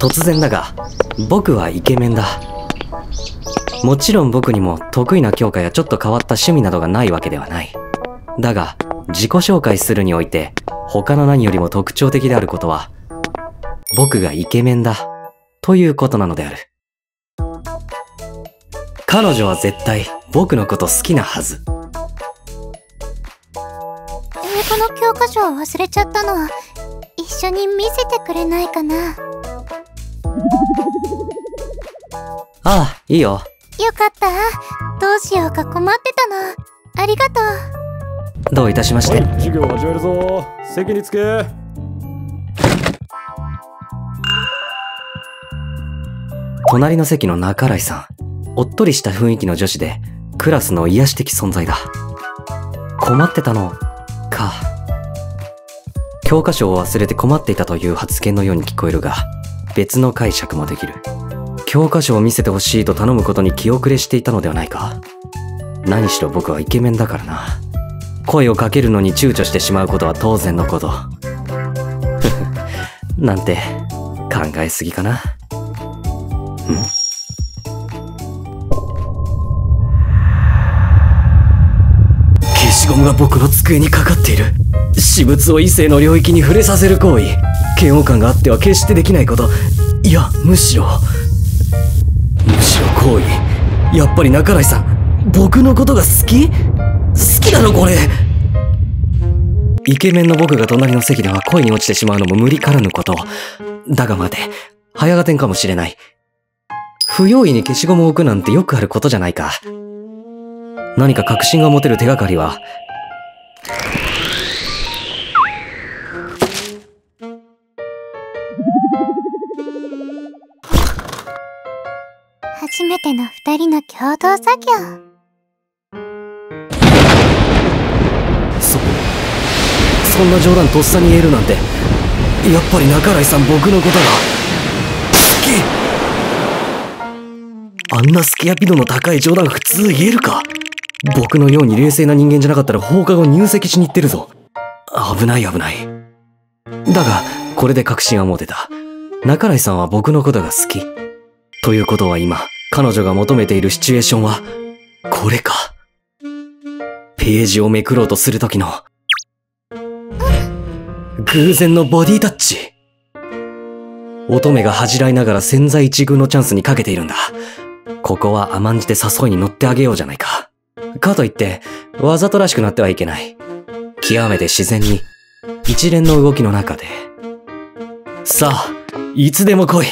突然だが、僕はイケメンだ。もちろん僕にも得意な教科やちょっと変わった趣味などがないわけではない。だが、自己紹介するにおいて、他の何よりも特徴的であることは、僕がイケメンだ、ということなのである。彼女は絶対僕のこと好きなはず。英語の教科書を忘れちゃったの。一緒に見せてくれないかな。ああ、いいよ。よかった。どうしようか困ってたの。ありがとう。どういたしまして。授業始めるぞ。席につけ。隣の席の中来さん。おっとりした雰囲気の女子で、クラスの癒し的存在だ。困ってたの、か。教科書を忘れて困っていたという発言のように聞こえるが、別の解釈もできる。教科書を見せてほしいと頼むことに気遅れしていたのではないか。何しろ僕はイケメンだからな。声をかけるのに躊躇してしまうことは当然のこと。なんて、考えすぎかな。消しゴムが僕の机にかかっている。私物を異性の領域に触れさせる行為。嫌悪感があっては決してできないこと。いや、むしろ、むしろ行為。やっぱり中来さん、僕のことが好き？好きなのこれイケメンの僕が隣の席では恋に落ちてしまうのも無理からぬこと。だが待て、早合点かもしれない。不用意に消しゴムを置くなんてよくあることじゃないか。何か確信が持てる手がかりは、初めての二人の共同作業。そ、そんな冗談とっさに言えるなんて、やっぱり中来さん僕のことが、好きあんなスキアピ度の高い冗談普通言えるか僕のように冷静な人間じゃなかったら放課後入籍しに行ってるぞ。危ない危ない。だが、これで確信は持てた。中来さんは僕のことが好き。ということは今、彼女が求めているシチュエーションは、これか。ページをめくろうとするときの、偶然のボディタッチ。乙女が恥じらいながら潜在一遇のチャンスにかけているんだ。ここは甘んじて誘いに乗ってあげようじゃないか。かといって、わざとらしくなってはいけない。極めて自然に、一連の動きの中で。さあ、いつでも来い。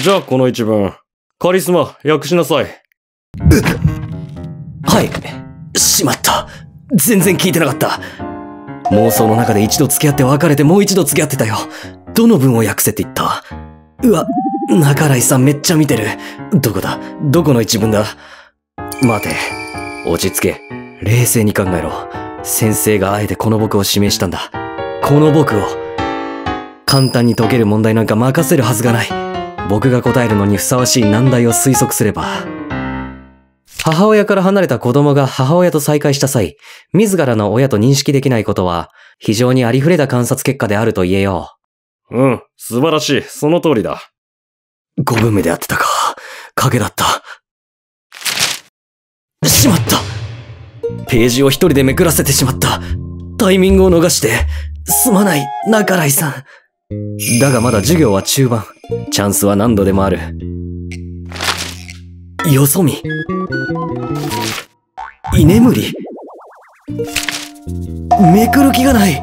じゃあこの一文、カリスマ、訳しなさい。はい。しまった。全然聞いてなかった。妄想の中で一度付き合って別れてもう一度付き合ってたよ。どの文を訳せって言った？うわ、中来さんめっちゃ見てる。どこだ？どこの一文だ？待て。落ち着け。冷静に考えろ。先生があえてこの僕を指名したんだ。この僕を。簡単に解ける問題なんか任せるはずがない。僕が答えるのにふさわしい難題を推測すれば。母親から離れた子供が母親と再会した際、自らの親と認識できないことは、非常にありふれた観察結果であると言えよう。うん、素晴らしい。その通りだ。五分目であってたか。影だった。しまったページを一人でめくらせてしまった。タイミングを逃して。すまない、中来さん。だがまだ授業は中盤。チャンスは何度でもある。よそ見。居眠りめくる気がない。く、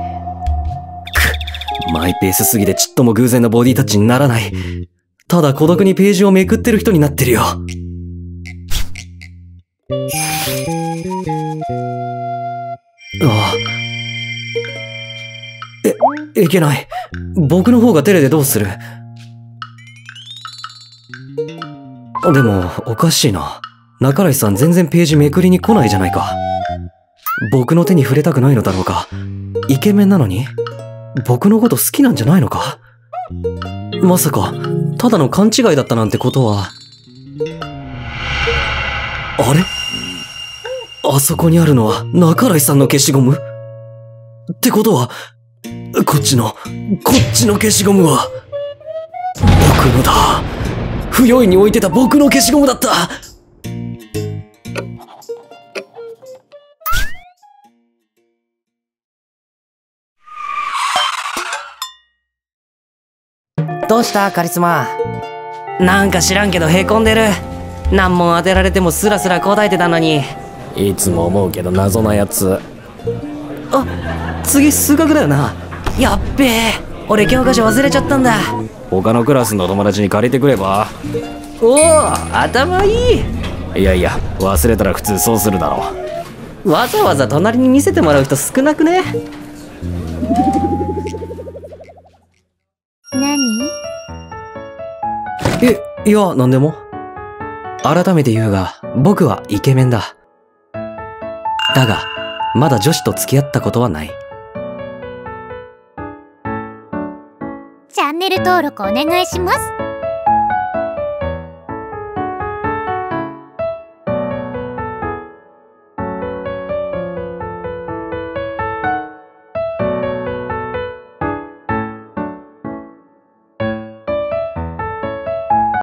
マイペースすぎてちっとも偶然のボディタッチにならない。ただ孤独にページをめくってる人になってるよ。ああ。え、いけない。僕の方が照れでどうする？でも、おかしいな。中来さん全然ページめくりに来ないじゃないか。僕の手に触れたくないのだろうか。イケメンなのに？僕のこと好きなんじゃないのか？まさか、ただの勘違いだったなんてことは。あれ？あそこにあるのは中来さんの消しゴム？ってことは、こっちの、こっちの消しゴムは、僕のだ。不用意に置いてた僕の消しゴムだったどうしたカリスマ？なんか知らんけど凹んでる。難問当てられてもスラスラ答えてたのに。いつも思うけど謎なやつあ、次数学だよな。やっべえ。俺教科書忘れちゃったんだ。他のクラスの友達に借りてくれば？おお、頭いい。いやいや忘れたら普通そうするだろわざわざ隣に見せてもらう人少なくね？何？え、いや、なんでも。改めて言うが、僕はイケメンだ。だが、まだ女子と付き合ったことはない。ネル登録お願いします。